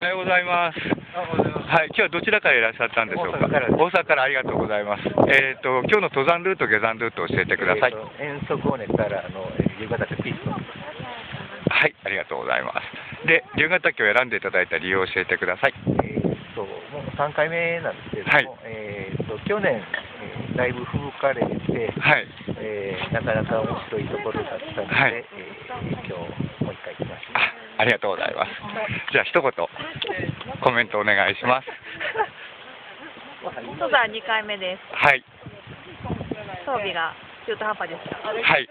おはようございます。はい、今日はどちらからいらっしゃったんでしょうか？大阪からありがとうございます。えっ、と、今日の登山ルート、下山ルートを教えてください。遠足を寝たらあのえー夕方でピストンはい、ありがとうございます。で、龍ヶ岳を選んでいただいた理由を教えてください。えーともう3回目なんですけれども、はいえーと去年、えーだいぶ吹かれて、はい、えーなかなか面白いところだったので、はいえー今日。あ、ありがとうございます。じゃあ、一言、コメントお願いします。登山2回目です。はい、装備が中途半端でした。はい。はい。